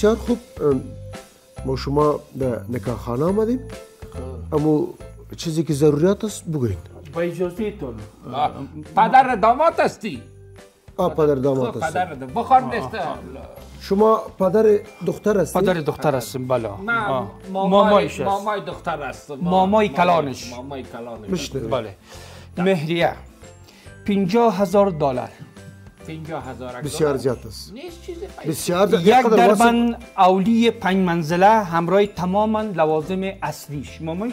خب بسیار خوب ما شما به نکاح خانه آمدیم اما چیزی که ضروریات است بگوین با اجازه تون پدر داماد هستی؟ آ پدر داماد خب، است پدر بخار نیست شما پدر دختر هستی؟ پدر دختر هستم بله. نه آه. مامای مامایش است مامای دختر است ما- مامای کلانش. مامای کلانش. بله. مهریه پنجاه هزار دلار. هزار بسیار زیاد است. بسیار زیاد. یک دربن اولی پنج منزله همراه تماما لوازم اصلیش. مامش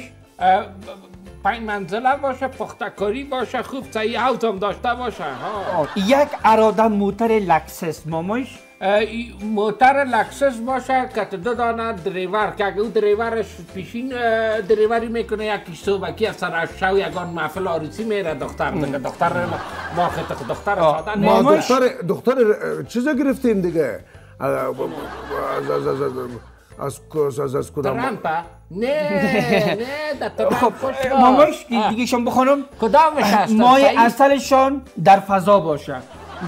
پنج منزله باشه پختکاری باشه خوب هم داشته باشه ها. یک اراده موتر لکسس. مامش موتر لکسس باشه که دو دانه دریور که اگه او دریورش پیشین دریوری می‌کنه یکی صبحکی از سر شو یگان محفل آروسی میره دختر دیگه دختر مارکت دختر ساده ما دختر دختر چیزا گرفتیم دیگه. از از از کدام ترامپ نه نه در خب ماماش دیگه شما بخونم. کدامش هست مای اصلشان در فضا باشه.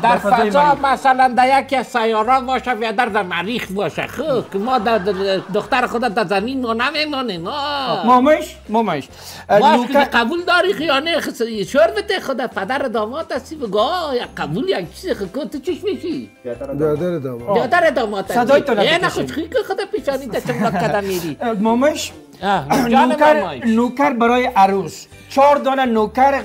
در فضا. مثلا در یکی از سیارات باشه یا در در مریخ باشه. خب که ما در دختر خود در زمین ما نمیمانیم آه. مامش مامش لوکر قبول داری یا نه؟ خس- شربت خدا پدر داماد هستی. بگو آه، یک قبول یک چیز خود تو چیش میشی؟ برادر داماد. پدر داماد هستی. صدای تو یه. نخوش خیلی که خدا پیشانی در چمرک کدم میری مامش نوکر. نوکر برای عروس. چهار دانه نوکر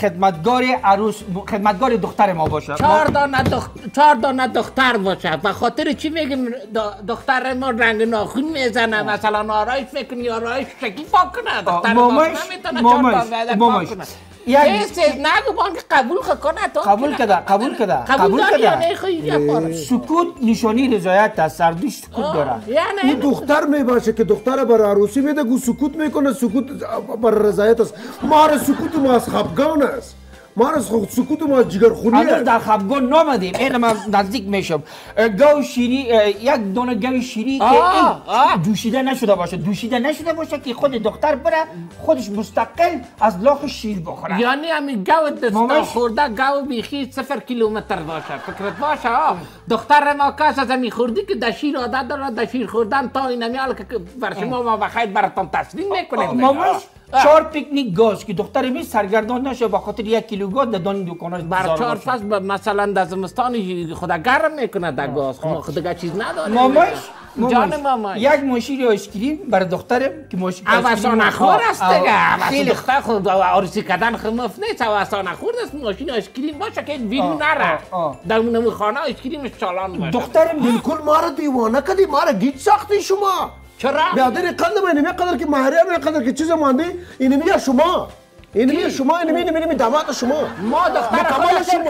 خدمتگار عروس خدمتگار دختر ما باشه. چهار دانه دخ... چهار دانه دختر باشه. به خاطر چی میگیم؟ دختر ما رنگ ناخون می‌زنه. مثلا آرایش می‌کنی آرایش شکی پاک کنه. دختر ما نمی‌تونه چهار دانه مامایش پاک کنه. یک نگو بان که قبول کنه تو قبول کده، قبول کده، قبول پاره سکوت نشانی رضایت است. سردوش سکوت داره یعنی این دختر می باشه که دختر بر عروسی میده گو سکوت می‌کنه سکوت بر رضایت است. ما سکوت ما از خفگان است. ما را خود سکوت ما از هنوز است در خفگان نامدیم این من نزدیک میشم گاو شیری یک دونه گاو شیری که. دوشیده نشده باشه دوشیده نشده باشه که خود دختر بره خودش مستقل از لاخ شیر بخوره یعنی همین گاو دستا. خورده گاو بیخی صفر کیلومتر باشه فکرت باشه آه. دختر ما کس از همین خوردی که در شیر عادت داره در شیر خوردن تا این همیال که که بر شما ما بخیر براتان تسلیم می‌کنیم. آه. چهار پیکنیک گاز که دختر می سرگردان نشه با خاطر یک کیلو گاز در دان دکاناش بر چهار. فصل مثلا در زمستان خدا گرم می‌کنه در گاز. خب دیگه چیز نداریم. ماماش جان ماماش یک ماشین اسکریم برای دخترم که ماشین اوسان خور است دیگه. خیلی خیلی دختر خود آرسی کردن خمف نیست. اوسان خور است. ماشین آیسکریم باشه که بیرون آه، نره. در اون خانه آیسکریمش چالان باشه. دخترم بالکل ما را دیوانه کردی. ما را گیج ساختی شما. چرا؟ برادر ما اینمی قدر که مهریه می قدر که چیز مانده اینمی شما این میره شما اینو میره میره دماغ شما. ما دختر کمال شما.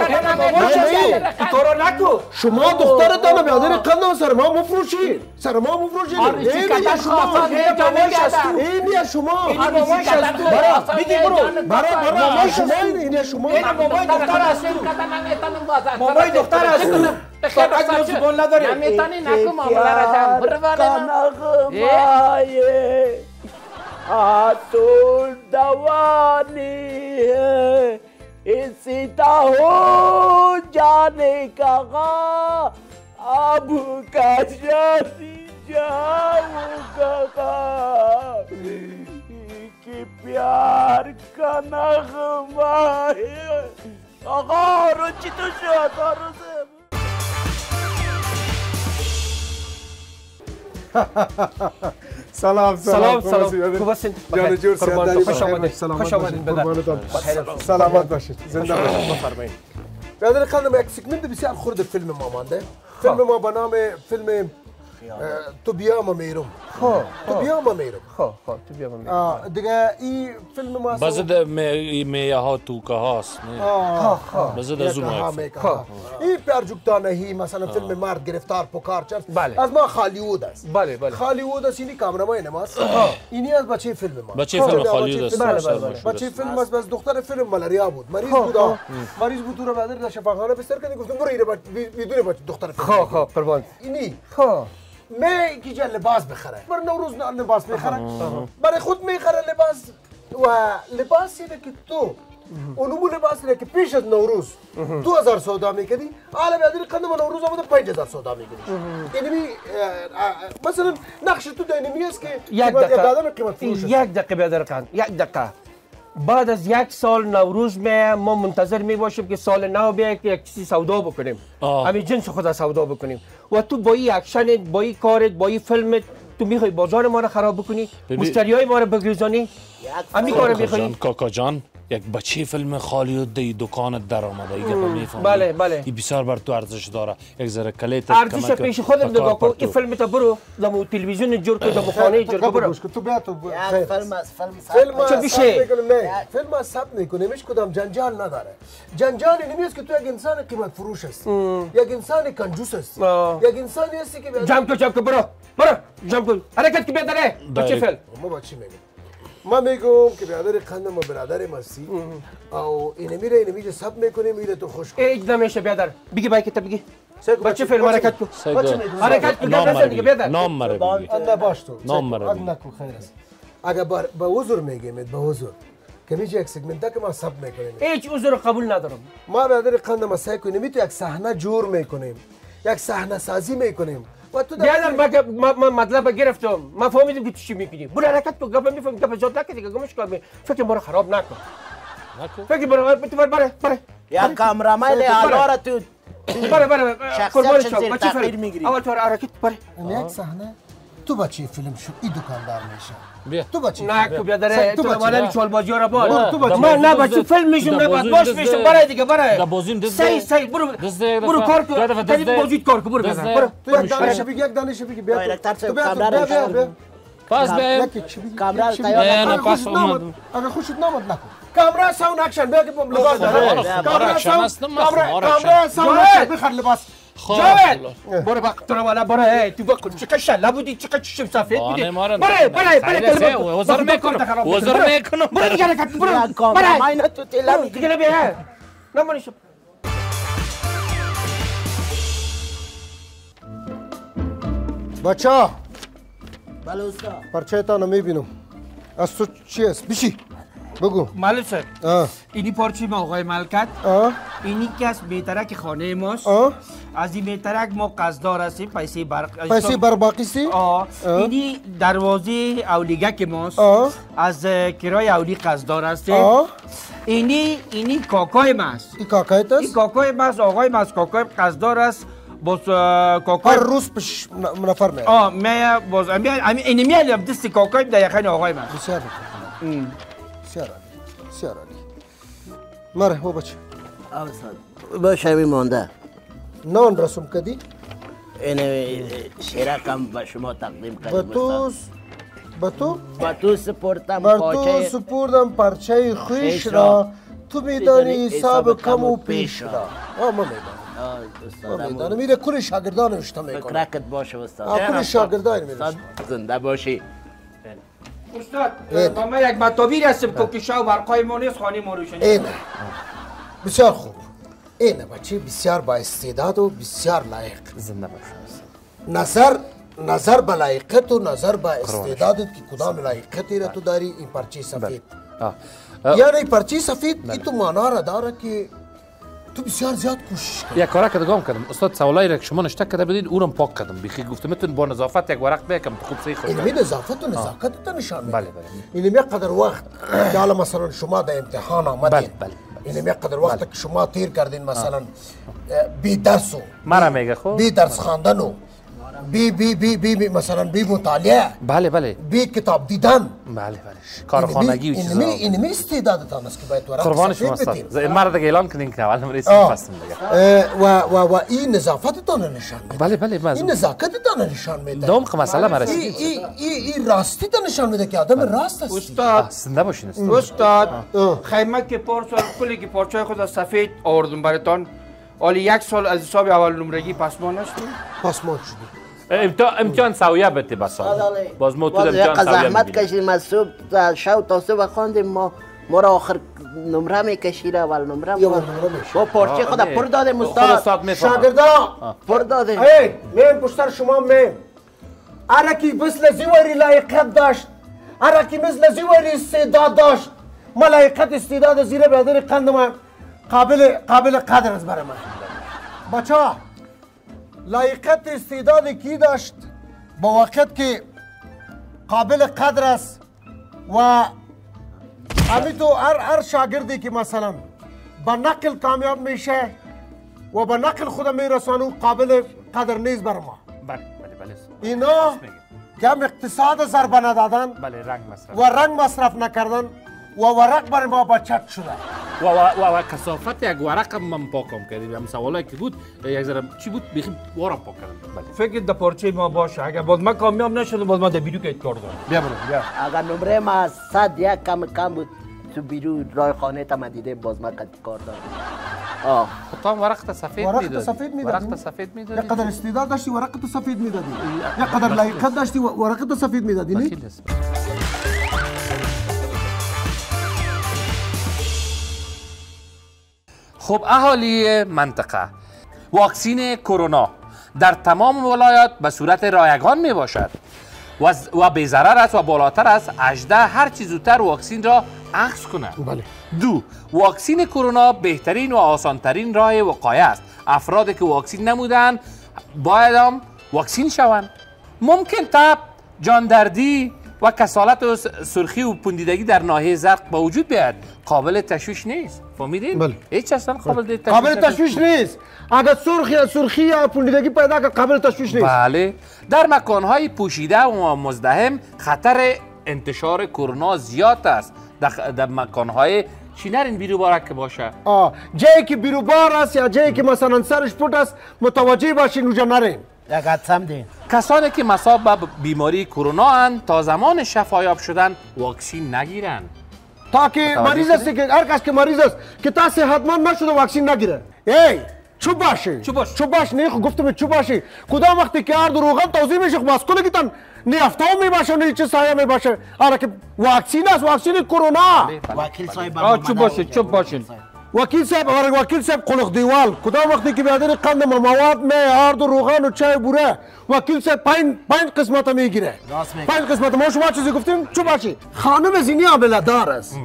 کرونا نکو شما دختر یاد بیادر قند سر ما مفروشی. سر ما مفروشی. این شما. این بیا شما. برا. بگی برو. برا برا. شما. این شما. این بابای دختر است بابای دختر است فقط ما زبان نداریم نمیتانی نکو معامله را برو برو आतुर दवानी है। इसीता हो जाने का अब का कि प्यार का नगमा है। आगा रुचि तो शादार से سلام سلام سلام خوب هستین جان جور سیادری خوش آمدید خوش آمدید. بدر. سلامت باشید زنده باشید بفرمایید برادر قدم یک سیگمنت بسیار خورد فیلم ما مانده فیلم ما به نام فیلم تو بیا ما میرم. خب تو بیا ما میرم. خب خب تو بیا من آه، دیگه این فیلم ما بزد میه ها توکه هاست نه. بزد از اون ها حرف. می‌کنه این پرجوکتانه هی مثلا فیلم مرد گرفتار پکار چند بله. از ما خالیوود است. بله بله. خالیوود است اینی کامرمان ماست. اینی از بچه فیلم ما. بچه فیلم خالیوود است فیلم. بله، بله، بچه. فیلم است بس دختر فیلم ملاریا بود. مریض بود. مریض بود رو بعد در شفاخانه بستر کردن گفتم برو بچه- بدون دختر فیلم خب خب قربان اینی. خب. می کی جا لباس بخره. بر نوروز نه لباس میخره. برای خود میخره لباس و لباسی که تو اون نمو لباس که پیش از نوروز دو هزار سودا میکردی حالا بیادری قندم نوروز آمده پنج هزار سودا میکردی. اینمی مثلا نقش تو در اینمی است که یک دقیقه. یک دقیقه یک دقیقه بعد از یک سال نوروز می ما منتظر می باشیم که سال نو بیاید که یک چیزی سودا بکنیم. همین جنس خود سودا بکنیم. و تو با این اکشنت با این کارت با این فیلمت تو می‌خوای بازار ما رو خراب بکنی؟ مشتری های ما رو بگریزانی؟ همین کار جان کاکا جان. یک بچه فیلم خالی و دی دکانت در آمده. ایگه می‌فهمی؟ بله، بله. این بسیار بر تو ارزش داره. یک ذره کلیت ارزش پیش خودت نگاه کن این فیلم تا برو دمو تلویزیون جور کن دمو خانه جور کن تو برو. تو بیا تو. فیلم از فیلم چه؟ می‌کنیم نه. فیلم از ثبت می‌کنیم هیچ کدام جنجال نداره. جنجال اینمی است که تو یک انسان قیمت فروش است یک انسان کنجوس است. یک انسانی هستی که جمع کن جمع کن برو. برو. جمع کن. حرکت که بیادره بچه. فیلم. ما با چی میگم ما میگم که برادر قندم و برادر مسی او اینمی را اینمی را ثبت می‌کنیم میره تو خوش کن هیچ نمیشه بیادر بگی بایی که تا بگی؟ بچه فیلم حرکت کن؟ سیگا حرکت کن نام بزن مرا دیگه بگی. بیادر نام مرا بگی نه باش تو. نام اگ بگی. نکن خیر است. اگر به حضور میگیم به حضور. که میشه یک سگمنت که ما ثبت می‌کنیم. هیچ عذر قبول ندارم. ما برادر قندم سعی کنیم تو یک صحنه جور می‌کنیم. یک صحنه سازی می‌کنیم. تو بیادر ما ما مطلب گرفتم ما فهمیدیم که تو چی می‌کنی برو حرکت کن گپ میفهم گپ زیاد نکن دیگه گمش کن فکر ما رو خراب نکن فکر برو تو بره بره بره یک کامرامین حالا را تو بره بره شخصیت قربان بچه تحقیر فیلم می‌گیری؟ اول تو حرکت بره یک صحنه تو بچه فیلم شو این دکاندار میشه بیا تو بچه نه تو بیادر تو. مالا چول بازی را بال تو بچه. من نه بچه فیلم میشم نه بازی باش. میشم برای دیگه برای دا بازی دزده. صحیح صحیح برو برو. کار دزده. تدید موجود کار کن برو برو تو یک دانش بگی یک دانش بگی بیا تو بیا کامرا پس به کامرا تیار خوشت اومد. اگر خوشت نامد نکن کامرا ساوند اکشن بیا که لباس. کامرا ساوند جاوید. اکشن بخر لباس جاوید! برو بق تو والا برو ای تو بکن چقدر شلا بودی چقدر چشم سفید بودی. برو برو برو وزر می‌کنم. وزر می‌کنم. برو دیگه برو. برو. تو تلا دیگه نبیا نمانیشم بچه ها. بله استاد. پرچه تا نمی‌بینم از تو چی است؟ بشی بگو. معلم صاحب. آه. اینی پارچه ما آقای ملکت؟ اینی که از بیترک خانه ماست. آه. از این بیترک ما قصدار هستیم پیسه برق پیسه بر باقی سی آه. اینی دروازه اولیگه که ماست. آه. از اه، کرای اولی قصدار هستیم. آه. اینی اینی کاکای ماست. این کاکایت این است کاکای ماست آقای ماست کاکای قصدار است. باز اه، کاکای هر روز پش ن- نفر میاد. آه می باز امی امی اینی میالیم دست کاکای در یخن آقای ماست. بسیار بسیار بسیار عالی. مره و بچه باشه می مانده. نان رسم کدی این شیرکم به شما تقدیم کردیم تو سپرتم بر تو پاچه سپردم پرچه خویش را. تو میدانی حساب کم و پیش را. آه ما می‌دانم آه، ما استاد می‌دانم میره کل شاگردان اشتا می‌کنه فکرکت باشه استاد آه کل شاگردان میره استاد زنده باشی استاد. ما یک مطابیر هستیم که کشا و برقای ما نیست خانه ما روشنی اینه بسیار خوب اینه بچه بسیار با استعداد و بسیار لایق. زنده باشه نظر نظر به لایقت و نظر به استعدادت که کدام لایقتی را تو داری این پرچه سفید. آه. یعنی این پرچه سفید این تو معنا را داره که تو بسیار زیاد کوشش کنی. یک ورق دگام کردم. استاد سوالایی را که شما نشته کرده بدید اونم پاک کردم. بیخی گفتم میتون با نظافت یک ورق بکم خوب صحیح خوش اینمی نظافت و نزاکت تا نشان بله، بله. اینمی قدر وقت. که مثلا شما در امتحان آمدین. بله، بله. اینمی قدر وقت که شما تیر کردین مثلا بی درس و خب؟ بی درس خواندن و بی بی بی بی, بی مثلا بی مطالعه. بله بله. بی کتاب دیدن. بله بله. کارخانگی و اینمی چیزا اینمی استعدادتان است که باید ورق قربان شما. استاد دیگه اعلان کردین که اول رئیس. فصل دیگه. و و و این نظافتتان نشان میده. بله بله باز این نزاکتتان نشان میده. دوم که مسئله ما این رسید این این این راستی تا نشان میده که آدم راست هستی استاد. زنده باشین استاد. خیمه که پارسال کلی که پارچه خود از سفید آوردم براتان. حالی یک سال از حساب اول نمرگی پس ما نشدیم پاسمان شدی امتحان امتحان سویه بده بس باز ما تو امتحان سویه زحمت. کشیدیم از صبح تا شب تا صبح خواندیم ما ما را آخر نمره می‌کشید اول نمره ما. با پارچه خود پر استاد. می‌فهمه. شاگردان پر دادیم. ای من پشتر شما من ارکی مثل زیوری لایقت داشت. ارکی مثل زیوری استعداد داشت. ما لایقت استعداد زیر بیادر قند ما قابل قابل قدر است برای من بچه ها لایقت استعداد کی داشت؟ با وقت که قابل قدر است و همین تو هر هر شاگردی که مثلا با نقل کامیاب میشه و با نقل خود میرسانه قابل قدر نیست بر ما. بله بله بله. اینا که هم اقتصاد ضربه ندادن بله رنگ مصرف. و رنگ مصرف نکردن. و ورق بر ما بچت شده. و و و, و کثافت یک ورق هم من پاکم کردیم. هم سوالایی که بود یک ذره چی بود؟ بیخی وارم پاک کردم. بله. فکر در پارچه ما باشه. اگر باز من کامیاب نشد باز من در بیرو که کار دارم. بیا برو بیا. اگر نمره ما صد یک کم کم بود تو بیرو رای خانه تا دیده باز من قد کار دارم. آه. خب تو هم ورق تا سفید ورق تا می‌دادی. سفید می‌دادی؟ ورق تا سفید یک می‌دادی قدر استعداد داشتی ورق تو سفید می‌دادی. یک قدر لایقت داشتی ورق تو سفید می‌دادی نی خب اهالی منطقه. واکسین کرونا در تمام ولایات به صورت رایگان می باشد و, و بیضرر است و بالاتر است 18 هر چیز زودتر واکسین را اخذ کنند بله. دو واکسین کرونا بهترین و آسانترین راه وقایه است. افرادی که واکسین نمودن باید هم واکسین شوند. ممکن تب جاندردی و کسالت و سرخی و پوندیدگی در ناحیه زرق با وجود بیاید قابل تشویش نیست. فهمیدین؟ بله. هیچ اصلا قابل تشویش قابل. تشویش نیست. اگر سرخی یا سرخی یا پوندیدگی پیدا که قابل تشویش نیست. بله. در مکانهای پوشیده و مزدحم خطر انتشار کرونا زیاد است. در, در مکانهای چی نرین بیرو بارک که باشه. آه. جایی که بیروبار است یا جایی که مثلا سرش پوت است متوجه باشین اونجا نرین. حدسم دین. کسانی که مصاب به بیماری کرونا اند تا زمان شفایاب شدن واکسین نگیرند تا که مریض است که هر کس که مریض است که تا صحتمند نشده واکسین نگیره. ای چوب باشه. چوب باشه. چوب باشه نه خب گفتم چوب باشه. کدام وقتی که هر روغن توضیح میشه خب ماسکونه گیتن نه افتام می باشه نه چه سایه می باشه آره که واکسین است واکسین کرونا. وکیل صاحب آه چوب باشه چوب باشین وکیل صاحب آره وکیل صاحب قلق دیوال. کدام وقتی که بیادر قند مواد آرد و روغن و چای بوره. وکیل صاحب پنج پنج قسمت می‌گیره. راست میگی. پنج قسمت ما شما چیزی گفتیم؟ چوب باشه خانم زینی عامله دار است.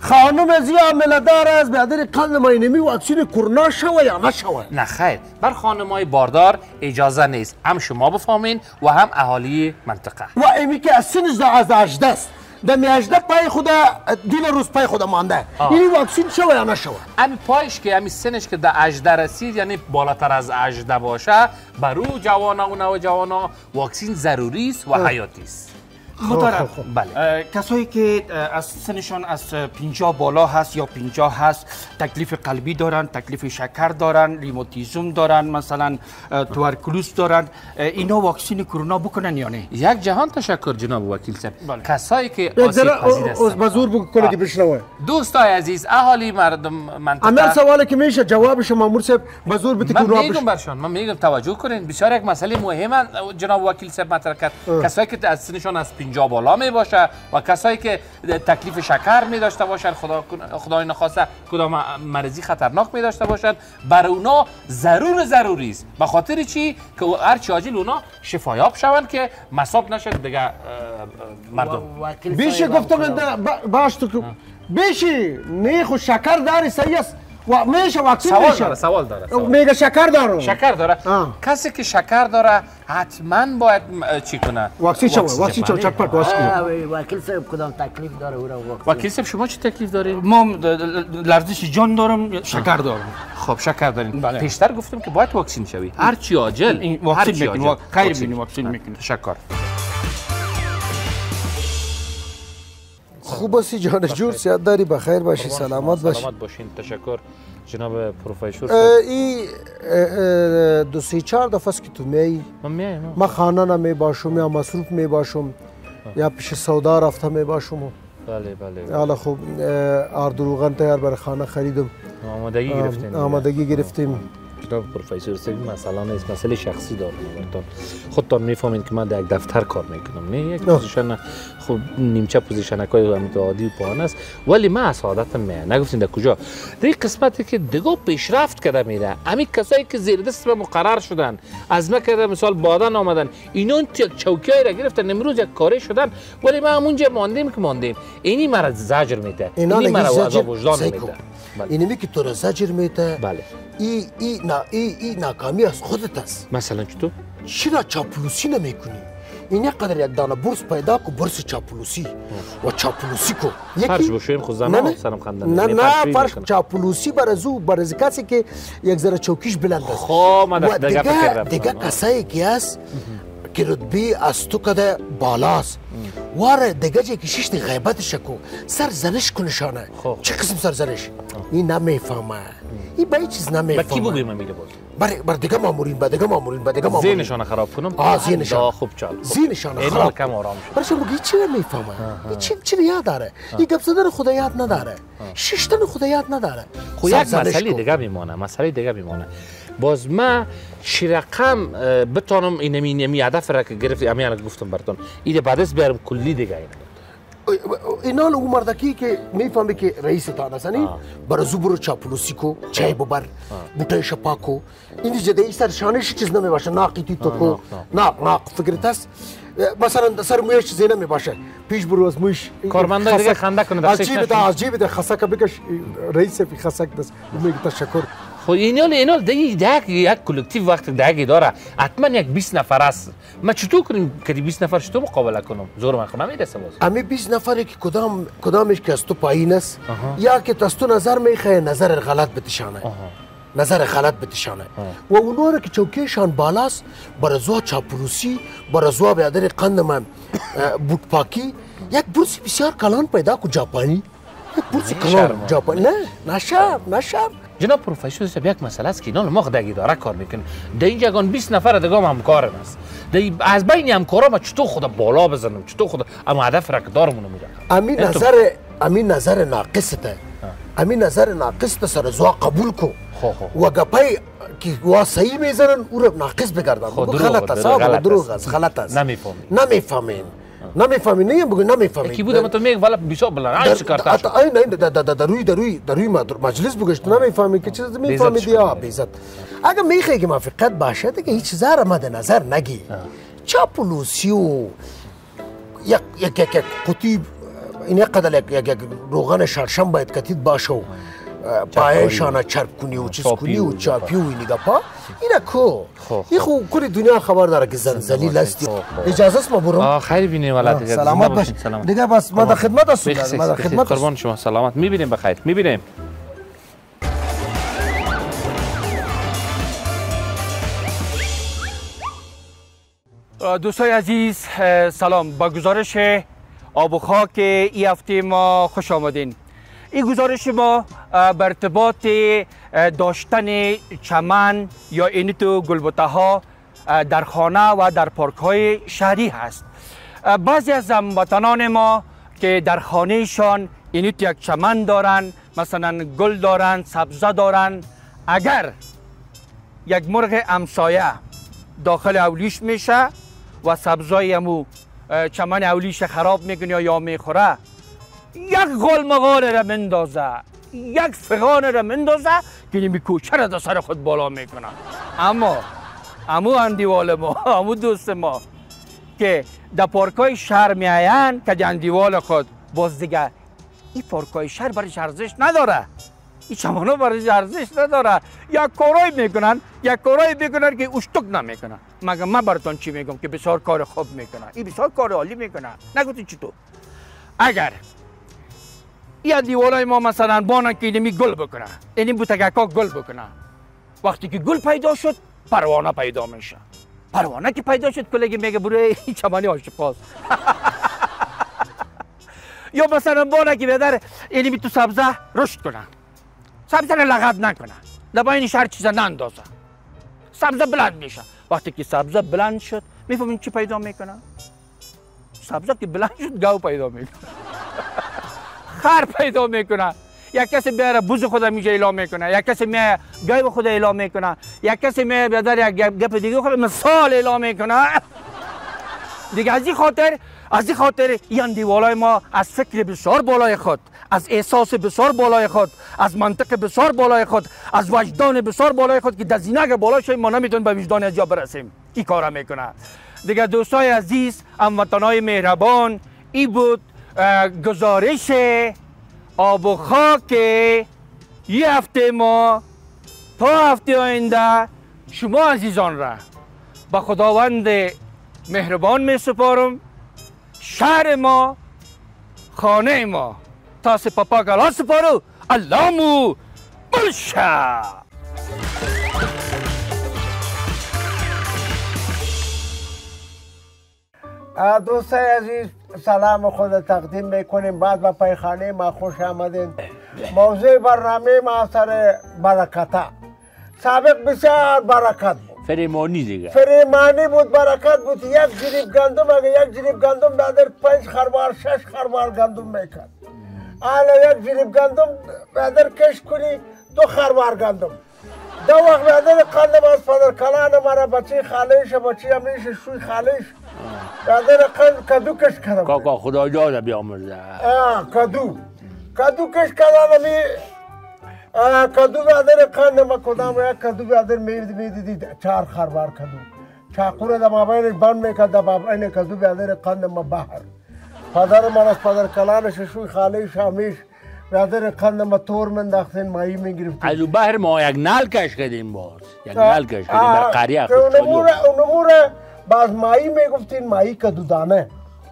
خانم زی عامله دار است. بیادر قند ما اینمی واکسین کرونا شوه یا نشوه نه خیر. بر خانمای باردار اجازه نیست. هم شما بفهمین و هم اهالی منطقه. و امی که از از اجده است در میاجده پای خود دیل روز پای خود مانده این واکسین شوه یا نشوه همین پایش که همین سنش که در اجده رسید یعنی بالاتر از اجده باشه. برو جوانا و نوجوانا واکسین ضروری است و حیاتی است محترم بله. اه، کسایی که از سنشان از اه، 50 بالا هست یا 50 هست تکلیف قلبی دارن تکلیف شکر دارن ریموتیزم دارن مثلا اه، توبرکلوز دارن. اینا واکسین کرونا بکنن یا نه؟ یک جهان تشکر جناب وکیل صاحب. بله. کسایی که آسیب پذیر از هستند بزرگ بگو کنه که بشنوه. دوستای عزیز اهالی مردم عمل منطقه سوالی که میشه جوابش مامور صاحب بزرگ بتی که من میگم برشان من میگم توجه کنین. بسیار یک مسئله مهم جناب وکیل صاحب مطرح کرد. کسایی که از سنشان از 50 بالا می باشه و کسایی که تکلیف شکر می داشته باشن خدا خدای نخواسته کدام مرضی خطرناک می داشته باشن برای اونا ضرور ضروری است. به خاطر چی؟ که هر چی عاجل اونا شفایاب شوند که مصاب نشد دیگه مردم. صاحب گفتم باش تو بیشی نه خو شکر داری صحیح است. و میشه واکسین سوال میشه داره سوال داره سوال. میگه شکر دارم شکر داره آه. کسی که شکر داره حتما باید چی کنه واکسین شوه بله. چکپک واکسین آه، وی- وکیل صاحب کدام تکلیف داره او را واکسین وکیل صاحب شما چی تکلیف دارید ما لرزش جان دارم شکر دارم خب شکر دارین بله. پیشتر گفتم که باید واکسین شوی هر چی عاجل این چی می‌کنیم. خیر واکسین. بینیم واکسین می‌کنیم تشکر خوب باشی جان جور سیاد داری. بخیر باشی. سلامت باشی. سلامت باشین. تشکر. جناب پروفسور ای دو سه چهار دفعه است که تو می من ما خانه نمی باشم یا مصروف می باشم یا پیش سودا رفته می باشم. بله بله. حالا خوب آرد روغن تیار برای خانه خریدم. آمادگی گرفتین. آمادگی گرفتیم. جناب پروفسور سیدی مسئله نیست مسئله شخصی دارم. براتون خودتان می‌فهمین که من در یک دفتر کار می‌کنم. نه یک position خب نیمچه position های همین عادی و پایین است. ولی من از عادتم می نگفتین در کجا؟ در این قسمتی که دیگه پیشرفت کرده میره. همین کسایی که زیر دست ما مقرر شدن. از ما کرده مثال بادن آمدن. اینا یک چوکی را گرفتن. امروز یک کاری شدن. ولی ما همونجا ماندیم که ماندیم. اینی مرا زجر میده. اینی مرا عذاب وجدان. میده. بله. اینمی که تو را زجر میده. بله. ای ای نا ای ای ناکامی از خودت است مثلا چطور چرا چاپلوسی نمی‌کنی این قدر یک دانه برس پیدا کو برس چاپلوسی و چاپلوسی کو فرش بشویم خود نه سرم خندن نه نه فرش. چاپلوسی برای زو برای کسی که یک ذره چوکیش بلند است خب من دیگه فکر. دیگه کسایی که است که رتبه از تو کده بالاست واره دیگه جه کشیش دی غیبتش کو. سرزنش کنشانه خب. چه قسم سرزنش این نمی‌فهمه. این به چیز به کی نمی‌فهمه بگویم میگه باز؟ برای بر دیگه مامورین به دیگه مامورین به دیگه مامورین. ذهنشان خراب کنم؟ آه، ذهنشان. دا خوب چال. ذهنشان این خراب. کم آرام شد. شما بگی چی نمی‌فهمه؟ این چی چی یاد داره؟ این گپ زدن خدا یاد نداره. ششتن خدا یاد نداره. خب یک مسئله. دیگه میمانه مسئله دیگه میمانه باز ما چی رقم بتانم این می می هدف را که گرفتی همین الان گفتم براتون. ایده بعد از بیارم کلی دیگه اینه اینا اون مردکی که می‌فهمی که رئیس تان هستنی برای زو برو چاپلوسی کو چای ببر بوته شپا کو این جده ای سر شانش چیز نمی باشه ناقی تی تو کو ناق ناق. فکرت است مثلا سر مویش چیزی نمی باشه. پیش برو از مویش. کارمندا دیگه خنده کنه، از دستش جیب نشون. ده از جیب ده خسک بکش رئیس فی خسک دست. میگه تشکر. خب اینال اینال دیگه یک یک کلکتیو وقت دیگه داره. حتما یک 20 نفر است ما چطور کنیم که 20 نفر چطور مقابله کنم؟ زور من خود نمی‌رسه باز. امی 20 نفری که کدام کدامش که از تو پایین است یا که از تو نظر می‌خواه نظر غلط بتشانه. نظر غلط بتشانه. و اونو رو که چوکیشان بالاست برای زوا چاپلوسی برای زوا بیادر قند من بوت پاکی یک برسی بسیار کلان پیدا کو جاپانی. یک برسی کلان. شرم. جاپانی نه نشم نشم جناب پروفسور صاحب یک مسئله است که اینا ما خود اداره کار می‌کنیم. در این جگان 20 نفر دیگه هم همکارم است در از بین همکارا ما چطور خود بالا بزنم چطور خود اما هدف را که دارمون میره امی. نظر امی نظر ناقصته. امی نظر ناقص سر زوا قبول کو. و گپای که وا صحیح می‌زنن او رو ناقص بگردن. خب، بگو دروغ، غلط است. غلط است. غلط است. نمی‌فهمی. نمی‌فهمین نمی‌فهمین نه بگو نمی‌فهمین کی بودم تو میگه والا بیسا بلند چی کارتا حتی این این در- در- در روی در روی در روی مد- مجلس بگشت نمی‌فهمی که چیز می‌فهمی شکن. یا بیزت اگه می‌خوای که موافقت باشه دیگه هیچ چیز را مد نظر نگی چاپلوسی و یک یک یک یک قطی این قدر یک یک یک روغن شرشم باید کتید باشه پایشان چرب کنی و چیز کنی و چاپی و اینی گپا اینا کو این خو کل دنیا خبر داره که زلزلی لستی. اجازه است ما برم خیلی بینیم دیگه سلامت باش دیگه بس ما در خدمت هستم ما در. خدمت قربان شما سلامت می‌بینیم بخیر می‌بینیم دوستای عزیز سلام. با گزارش آب و خاک این هفته ما خوش آمدین. این گزارش ما بر ارتباط داشتن چمن یا اینیتو گلبوته ها در خانه و در پارک های شهری هست. بعضی از هموطنان ما که در خانهشان اینیت یک چمن دارن مثلا گل دارن سبزه دارن اگر یک مرغ امسایه داخل اولیش میشه و سبزای امو چمن اولیش خراب می‌کنه یا می‌خوره یک غلمغال را مندازه. یک فغان را مندازه که نمی کوچه را در سر خود بالا می‌کنه. اما امو اندیوال ما امو دوست ما که در پارکای شهر میاین که در اندیوال خود باز دیگه این پارکای شهر برایش ارزش نداره. این چمانا برایش ارزش نداره. یک کارایی می‌کنن یک کارایی می‌کنن که اشتک نمی‌کنن. مگه من براتون چی میگم که بسیار کار خوب می‌کنن. این بسیار کار عالی می‌کنن. نگوتی چطور اگر این دیوالای ما مثلا بانن که اینمی گل بکنن. این بوتگک ها گل بکنن. وقتی که گل پیدا شد پروانه پیدا میشه. پروانه که پیدا شد کلگی میگه برو این چمنی آشقاست یا مثلا بانه که بدر اینمی تو سبزه رشد کنن. سبزه رو لغت نکنن. لباینش هر چیز نندازه سبزه بلند میشه. وقتی که سبزه بلند شد می‌فهمین چی پیدا می‌کنن؟ سبزه که بلند شد گاو پیدا می‌کنه. خر پیدا می‌کنه. یک کسی بیاره بوز خود میجا اعلام می‌کنه. یک کسی می گای خود اعلام می‌کنه. یک کسی می بیادر یک گپ- دیگه خود مثال اعلام می‌کنه. دیگه از این خاطر از این خاطر این دیوالای ما از فکر بسیار بالای خود از احساس بسیار بالای خود از منطق بسیار بالای خود از وجدان بسیار بالای خود که در زینه بالا شویم ما نمی‌تونیم به وجدان از جا برسیم. این کارا می‌کنه. دیگه دوستای عزیز هموطنای مهربان ای بود گزارش آب و خاک یه هفته ما تا هفته آینده شما عزیزان را به خداوند مهربان می سپارم. شهر ما خانه ما. تا سپاپا گلا سپارو. اللامو بلشه اه، دوستای عزیز سلام خود تقدیم می‌کنیم. بعد به پیخانه ما خوش آمدین. موضوع برنامه ما سر برکته سابق بسیار برکت بود. فریمانی دیگه. فریمانی بود برکت بود. یک جریب گندم اگه یک جریب گندم بعد پنج خروار شش خروار گندم می‌کرد. حالا یک جریب گندم بعد کش کنی دو خروار گندم. دو وقت بعد قندم از پدر کلان مرا بچه خالیش بچه امیش شوی خالیش قند کدو کش کردم کاکا خدا جاد بیامرزه آه کدو کدو کش کردم می آه، کدو بیادر قند ما کدام یک کدو بیادر می‌دید می‌دیدی چهار خروار کدو چاقو در مابین بند می‌کرد در مابین کدو بیادر قند ما بحر پدر من از پدر کلانش شوی خاله شامیش بیادر قند ما تور منداختین مایی می‌گرفت از بحر ما یک نل کش کردیم باز یک نل کش کردیم بر قریه خود اونموره باز مایی می‌گفتین مایی کدو دانه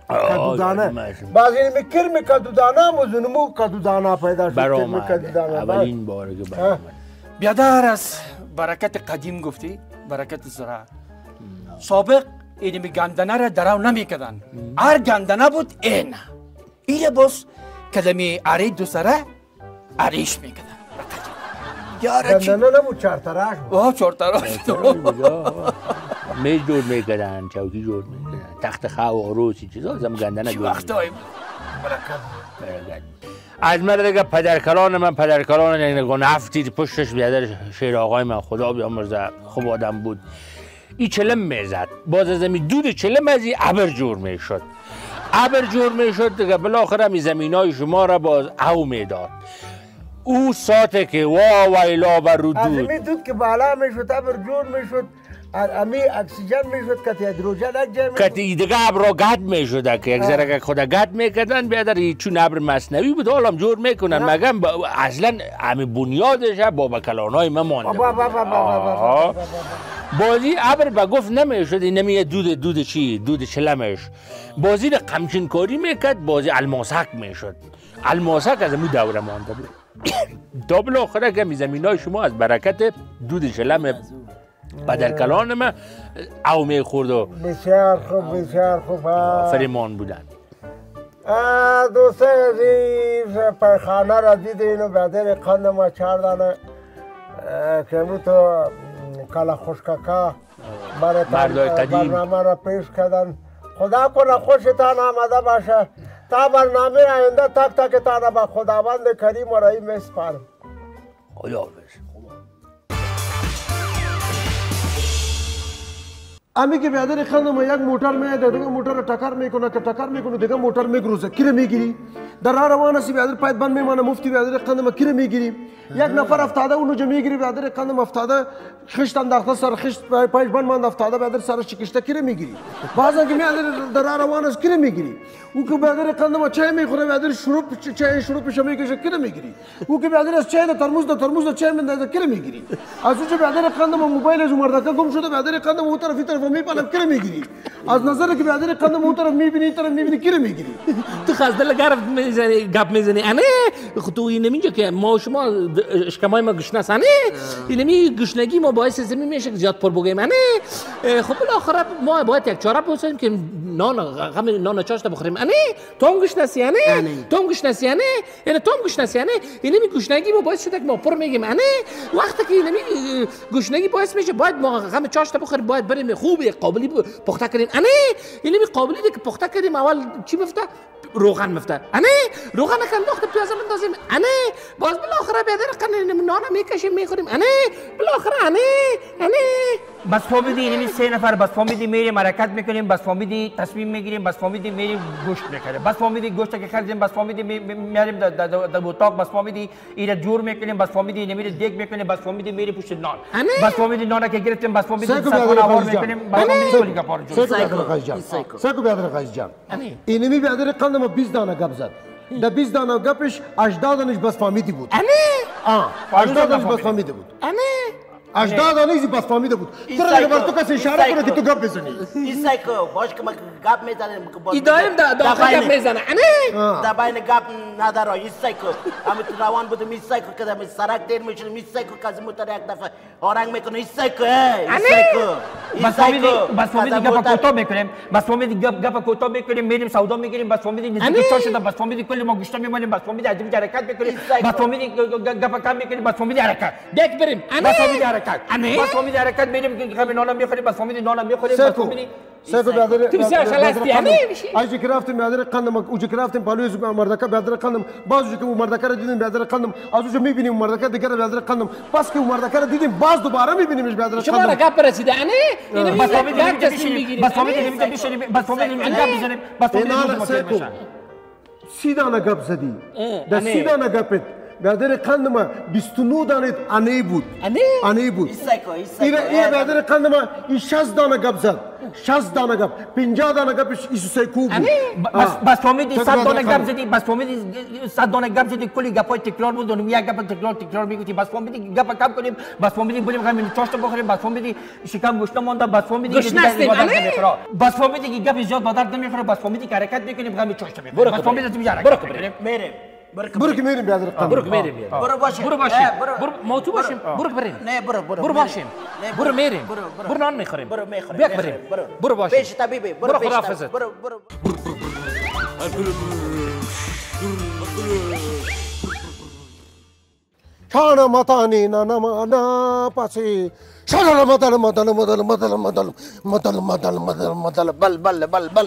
کدو دانه باز این میکر می کدو دانه مزنمو کدو دانه پیدا شد دانه اولین باره که برآمد بیادر از برکت قدیم گفتی برکت زراعت سابق این می گندنه را دراو نمی‌کردن هر گندنه بود این. این باز کلمه اری دو سره اریش می‌کردن یاره چی گندنه نبود چارتراش بود. آه چورتراش میز جور می‌کردن چوکی جور می‌کردن تخت خواه و عروسی چیزا زم گندنه چی جور وقتایی برگرد. از من دیگه پدرکلان من پدرکلان یک نگاه نفتی پشتش بیادر شیر آقای من خدا بیامرزه خوب آدم بود. این چلم می‌زد. باز از می دود چلم از این عبر جور می‌شد. عبر جور می‌شد دیگه بالاخره می زمین های شما را باز او می‌داد. او ساته که وا ویلا بر رو از دود. می دود که بالا می‌شد ابر جور می‌شد. امی اکسیژن می‌شد که هیدروژن یک جای می‌شد که دیگه ابر گد می‌شده که یک ذره که خدا گد می‌کردن بیادر چون ابر مصنوی بود. حالا جور می‌کنن. مگم با- اصلا همه بنیادش بابا کلانای ما مانده بازی ابر به گفت نمی‌شد. این نمیه دود دود چی؟ دود چلمش. بازی رو قمچین کاری می‌کرد. بازی الماسک می‌شد. الماسک از امو دوره مانده بود. تا بالاخره که زمین های شما از برکت دود چلم بدر کلان ما او می‌خورد و بسیار خوب بسیار خوب. فریمان بودن آه، دوستای عزیز پیخانه را دیدین و بعدر قند ما اه، که تو کلا خوشککا برای قدیم. برنامه را پیش کردن. خدا کنه خوشتان آمده باشه. تا برنامه آینده تک تک تانه به خداوند کریم و رحیم میسپارم خدا امی که بیادر خندم یک موتر میاد دیگه موتر رو ټکر می‌کنه که ټکر می‌کنه دیگه موتر میگروزه کیره می‌گیری در راه روان است بیادر پایت بند میمانه مفتی بیادر قندم کیره می‌گیری یک نفر افتاده اونو جو می‌گیری بیادر قندم افتاده خشت انداخته سر خشت پای- پایش بند ماند افتاده بیادر سرش چکشته کیره می‌گیری بعضا که میادر در راه روان است کیره می‌گیری او که بیادر قندم چای می‌خوره بیادر شروع چای شروع پیش می‌کشه کیره می‌گیری او که بیادر از چای در ترموز در ترموز چای میندازه کیره می‌گیری از اونجا بیادر قندم موبایل از مردکه گم شده بیادر قندم اون طرف طرف میپنم کیره می‌گیری؟ از نظر که بیادر قندم اون طرف می‌بینی این طرف می‌بینی کیره می‌گیری؟ تو خزدل گرفت می‌زنی گپ می‌زنی. انه خب تو این اینجا که ما شما اشکمای ما گشنه است. انه اینمی گشنگی ما باعث زمین میشه که زیاد پر بگیم. انه اه، خب بالاخره ما باید یک چاره بسازیم که نان غم نان چاشت بخوریم. انه تو هم گشنه هستی انه تو هم گشنه هستی انه یعنی تو هم گشنه هستی انه اینمی گشنگی ما باعث شده که ما پر میگیم. انه وقتی که اینمی گشنگی باعث میشه باید ما غم چاشت بخوریم باید بریم خوب خوب قابلی پخته کردیم. انه می قابلی دی که پخته کردیم. اول چی مفته؟ روغن مفته. انه روغن کن داخت پیاز مندازیم. انه باز بالاخره بیادر قن نان می‌کشیم می‌خوریم. انه بالاخره انه انه بس فهمیدی اینمی سه نفر بس فهمیدی میریم حرکت می‌کنیم بس فهمیدی تصمیم می‌گیریم بس فهمیدی میریم گوشت می‌خریم بس فهمیدی گوشت که خریدیم بس می- میاریم در- اتاق بس فهمیدی اینا جور می‌کنیم بس فهمیدی نمیره دیگ می‌کنیم بس فهمیدی میری پشت نان. بس فهمیدی نان که گرفتیم بس آوار قیز جان. می‌کنیم بس فهمیدی کلی گپار جور سایکو. بیادر قیز جان. سیکو بیادر قیز جان. اینمی بیادر قندم 20 دانه گپ زد در 20 دانه گپش 80 دانش بس فهمیدی بود آه 80 دانش بس فهمیده بود انه 80 دانش بس فهمیده بود این تو را دیگه سایکو. تو کسی اشاره کنه که. تو گپ بزنی این سایکو باش که ما گپ می‌زنیم که باز ای دایم دا داخل گپ می‌زنه انه در بین گپ نداره این سایکو همه تو روان بودم این سایکو که در سرک دیر میشونم این سایکو که از موتر یک دفعه آرنگ می‌کنه این سایکو این. سایکو بس فهمیدی بس فهمیدی گپ کوتاه می‌کنیم بس فهمیدی گپ گپ کوتاه می‌کنیم میریم سودا می‌گیریم بس فهمیدی. نزدیک شده بس فهمیدی کلی ما گوشت میمونیم بس فهمیدی عجیب حرکت می‌کنیم. بس فهمیدی گپ کم می‌کنیم بس فهمیدی حرکت دک بریم بس فهمیدی حرکت حرکت با فهمید حرکت میریم که همین نانم می‌خوریم بس فهمید نانم می‌خوریم بس فهمید سکو برادر تو بسیار شلستی همیشه آجی که رفتیم برادر قندم. اوجی که رفتیم پالوی زوب مردکه برادر قندم. باز که مردکه را دیدیم برادر قندم. از اونجا می‌بینیم مردکه دیگر برادر قندم. پس که مردکه را دیدیم باز دوباره میبینیمش برادر قندم. شما را گپ رسیده نه بس فهمید اینجا بشینیم بس فهمید اینجا بشینیم بس فهمید اینجا بشینیم بس فهمید اینجا بشینیم سیدانه گپت بیادر قندم 29 دانه انه بود انه. انه بود این این ایره بیادر قندم این 60 دانه گپ زد 60 دانه گپ 50 دانه گپش ایسو سیکو بود بس بس فهمیدی تو صد بیادر دانه قندم. گپ زدی بس فهمیدی صد دانه گپ زدی کلی گپای تکرار بود و یک گپ تکرار تکرار می‌گفتی بس فهمیدی گپ کم کنیم بس فهمیدی بریم همین چاشت بخوریم بس فهمیدی شکم گوشت مونده بس فهمیدی گوشت نستیم،. بس فهمیدی گپ زیاد بدن نمی‌خوره بس فهمیدی حرکت می‌کنیم همین چاشت می‌خوریم بس فهمیدی که برو حرکت می‌کنیم میریم برو که برو که میریم قندم برو میریم برو باشیم برو موتو باشیم برو بریم نه برو برو برو. باشیم نه، برو میریم برو برو برو نان می‌خوریم برو می‌خوریم می‌خوریم. بریم برو باشیم پیش طبیبی برو. برو برو شانا متانی نانا مانا پاسی شانا مدل مدل مدل مدل مدل مدل مدل مدل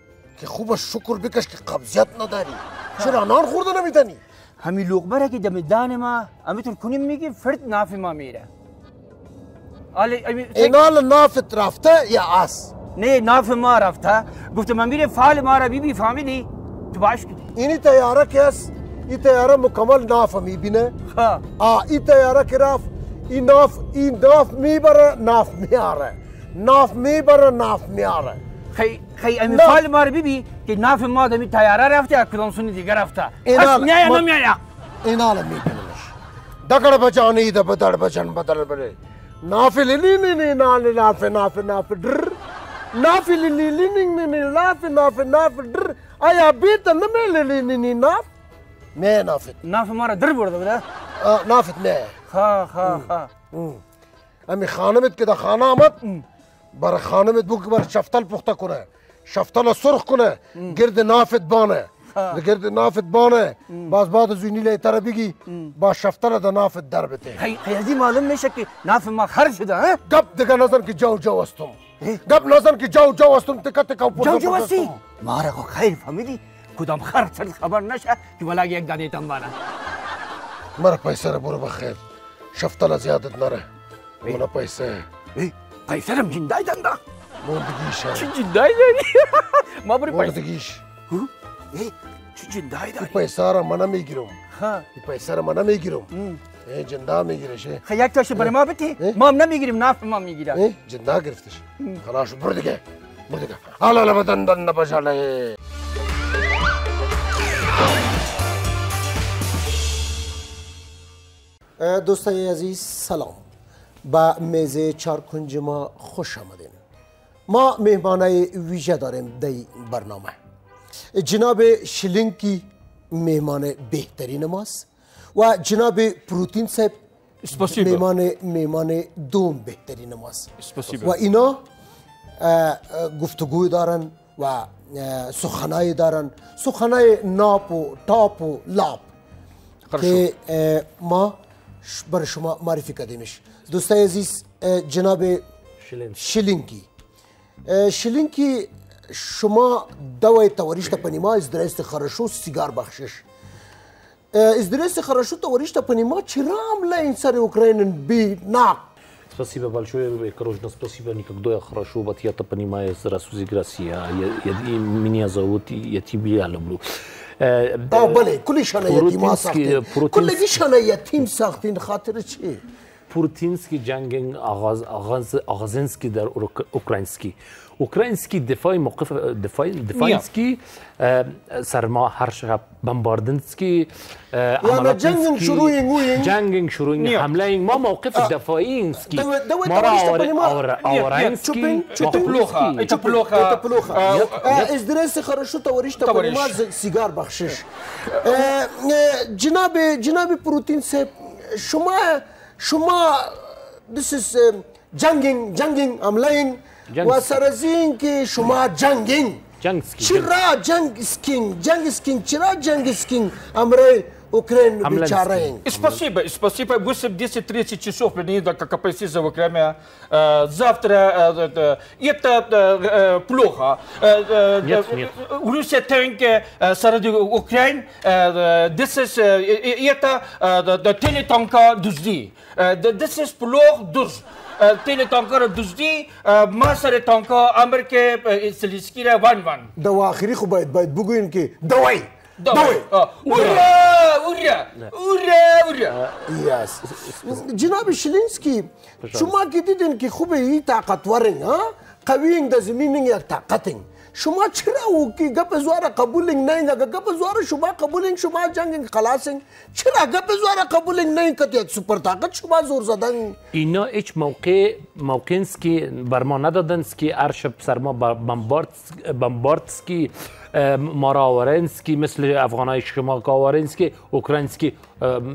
که خوب شکر بکش که قبضیت نداری. چرا نان خورده نمیتنی؟ همین لغمه که دم دهن ما همینطور کنیم میگی فرد ناف ما میره. اینال نافت رفته یا اس؟ نه ناف ما رفته. گفتم من میره فعال ما را بی بی فهمیدی تو باش کدی اینی تیاره که است این تیاره مکمل ناف می‌بینه. ها آ این تیاره که رفت این ناف این ناف می‌بره ناف میاره. ناف می‌بره ناف میاره. خی خی امی نه. فعال ما را بی بی که ناف ما دمی تیاره رفته کدام سونی دیگه رفته اینا- اص میای ما- نمیای اینال میبینمش دکڑ بچانی ده بدر بچن بدر بره نافل لی نی نی نال ناف ناف ناف در نافل لی نی نی نی ناف ناف ناف در آیا بیت نمی لی نی نی ناف نه نافت ناف ما را در برده بوده آه، نافت نه ها ها ها امی خانمت که در خانه آمد بر خانمت بو که بر شفتل پخته کنه. شفتل سرخ کنه. گرد نافت بانه. گرد نافت بانه. باز بعد از اینی لیتر بگی با شفتل در نافت در بته خی خی ازی معلوم میشه که ناف ما خرج شده ها؟ گپ دیگه نزن که جو جو استم گپ نزن که جو جو استم تکا تکا پرده جو جو پرده هستی؟ استم. ما را خو خیر فهمیدی کدام خرج خبر نشه که ولا یک دانه تم بانه مرا پیسه را برو بخیر. شفتل زیادت نره. مونا پیسه. ای پیسه رم جندای دندا موندگیش چی جندای داری ما بری ای چی جندای داری پیسه را من نمی‌گیرم ها این پیسه را من نمی‌گیرم ای جندا میگیرش خی یک تاشه برای ما بتی ما هم نمی‌گیریم ناف ما می‌گیره ای جندا گرفتش خلاص برو دیگه برو دیگه حالا لا بدن دن بجاله دوستای عزیز سلام به میز چارکنج ما خوش آمدین. ما مهمانه ویژه داریم در برنامه. جناب شلینکی میمان بهترین ماست و جناب پروتین صاحب میمان میمان دوم بهترین ماست. و اینا گفتگوی دارن و سخنایی دارن. سخنای ناپ و تاپ و لاب که ما بر شما معرفی کردیمش. دوستای عزیز اه، جناب شلینکی اه، شلینکی شما دوای товарища понимаю здрасте хорошо сигар бахшиш здрасте хорошо товарища понимаю чирам лайн сари украинен би нак Спасибо большое, Корожно, спасибо. Никогда я хорошо, вот я-то понимаю сразу Грасия. Я, я, и меня зовут, и я тебя люблю. Э, آه بله کلی شانه یتیم ها پروتینسکی- ساختین پروتینس- کلی شانه یتیم ساختین خاطر چی؟ پورتینسکی جنگ آغاز آغاز آغازنسکی در اوکراینسکی. اوکراینسکی دفاع موقف دفاع دفاعنسکی سرما هر شب بمباردنسکی یعنی جنگ شروعین جنگ شروعین حمله ما موقف دفاعینسکی ما را آورینسکی چپلوخا چپلوخا چپلوخا از درس خرشو توریش ما سیگار بخشش. جناب جناب پروتین صاحب شما شما this is um, جنگین جنگین I'm lying. و سرزین که شما جنگین. جنگ سکین چرا جنگ. سکین؟ جنگ سکین چرا جنگ سکین؟ I'm lying Амленский. بیچاره این Спасибо, спасибо. 8-10-30 часов приедет КПСС за Украину. Э, Завтра э, э, это э, э, плохо. Э, э, Нет, э, нет. Russia tank э, среди Украин. э, э, This is э, э, это э, телетанка дожди. Э, This is плохо дождь. تلتانکر دزدی ما سر تانکا امر که سلیسکی را وان وان دوا آخری خو باید باید بگوین که دوای دوی اورا اورا اورا اورا یس جناب شلینسکی شما که دیدین که خوب ای طاقتورین ها قویین در زمین یک طاقتین شما چرا او که گپ زوار قبولین نه اگه گپ زوار شما قبولین شما جنگ خلاصین چرا گپ زوار قبولین نه که یک سوپر طاقت شما زور زدن اینا هیچ موقع موقعینسکی بر ما ندادنسکی هر شب سر ما بمبارد بمباردسکی اه، ما را آورنسکی مثل افغانای شما که آورنسکی اوکراینسکی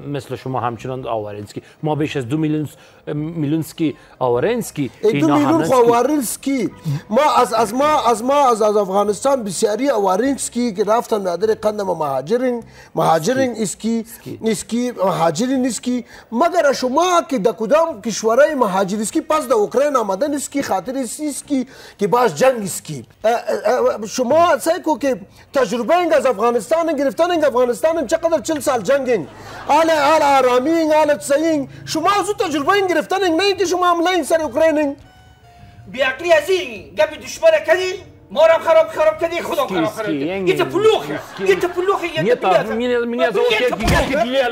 مثل شما همچنان آورنسکی ما بیش از دو میلیون میلیونسکی آورنسکی دو میلیون خو وارنسکی ما از از ما از ما از از افغانستان بسیاری وارنسکی که رفتن مادر قندم مهاجرین مهاجرین اسکی اسکی مهاجرین اسکی مگر شما که د کدام کشورهای مهاجر اسکی پس د اوکراین آمدن اسکی خاطر اسکی که باز جنگ اسکی. شما سعی کو که تجربه اینگ از افغانستان گرفتن اینگ افغانستان چقدر چل سال جنگین حال حال آرامین حال سعین شما از تجربه این گرفتن اینگ نه که شما عمله سر اوکراین بیعقلی از این گپ دشمن کردی ما را خراب خراب کردی خدا خراب خراب کردی یه بلوخه انت بلوخه انت بلوخه من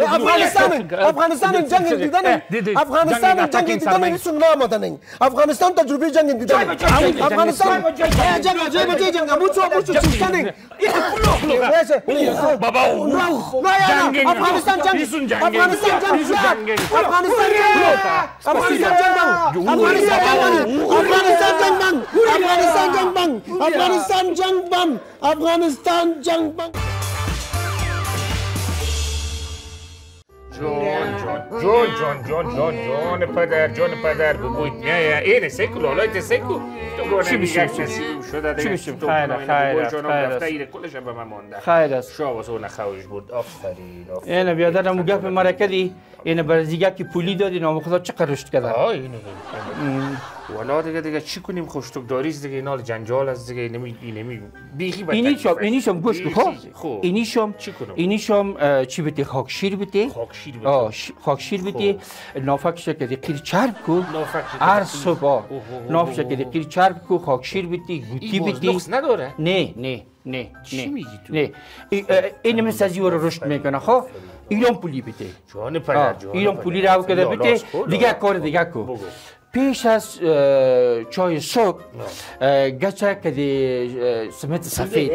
افغانستان افغانستان جنگ دیدن افغانستان جنگ دیدن نام مدنی افغانستان تجربه جنگ دیدن افغانستان جنگ جنگ جنگ مو چو مو چو افغانستان، انت بلوخه بابا جنگ افغانستان جنگ افغانستان جنگ افغانستان جنگ افغانستان جنگ افغانستان جنگ افغانستان جنگ افغانستان جنگ افغانستان جنگ افغانستان جنگ افغانستان جنگ جان جان جان جان جان جان جان پدر جان پدر بگوی نه اینه سکو لالایت سکو. تو گونه چی میشه؟ شده چی میشه؟ تو خیر، خیر، خیر کلش به من خیر است. شاه واسه اون خوش بود آفرین آفرین. اینه بیادرم گپ مرا کردی اینه برزیگه که پولی دادی؟ نام خدا چقدر رشد کرده آه اینه والا دیگه دیگه چی کنیم؟ خوشتوک داریز دیگه اینا جنجال از دیگه نمی نمی بیخی بدتر اینیشم اینیشم گوش کن خب؟ خب. اینیشم چی کنم؟ اینیشم اه، چی بده خاکشیر بده خاکشیر بده. آه خاکشیر بده نافکش که قیر چرب کو؟ نافک هر. صبح. که اوه. قیر چرب کو خاکشیر بده گوتی بده نداره؟ نه نه نه چی نه میگی تو؟ نه. این مثل از رو رشد می‌کنه خب؟ ایران پولی بده جان پدر جان ایران. پولی رو کده لا، بده دیگه. کار دیگه کو. پیش از چای صبح گچه که دی سمت سفید.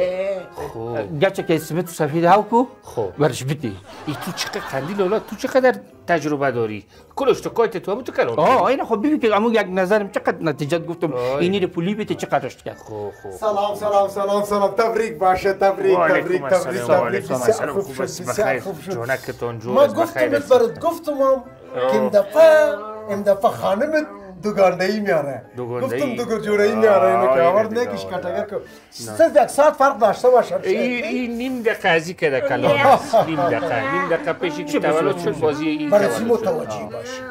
گچه که سمت سفید هاو کو؟ خوب. برش بیتی. ای تو چقدر قندیل اولا تو چقدر تجربه داری؟ کل اشتکایت تو هم تو کلان آه اینا خب ببین که امو یک نظرم چقدر نتیجه گفتم. اینی رو پولی بیتی چقدر اشت کرد. خوب خوب. سلام سلام سلام سلام. تبریک باشه تبریک تبریک تبریک تبریک السلام. خوب بخیر. خوب شد. جونکتون جور ما گفتم برات گفتم هم که این دفعه این دفعه خانمت دوگانده ای میاره دوگانده گفتم ای؟ دوگو جوره ای میاره اینو که آورد نکش دیدم. کتگر که صرف یک ساعت فرق داشته باشه این این نیم دقیقه ازی که در کلام است. نیم دقیقه نیم دقیقه پیشی که تولد شد بازی این برای چی تولد شد متوجه باشی؟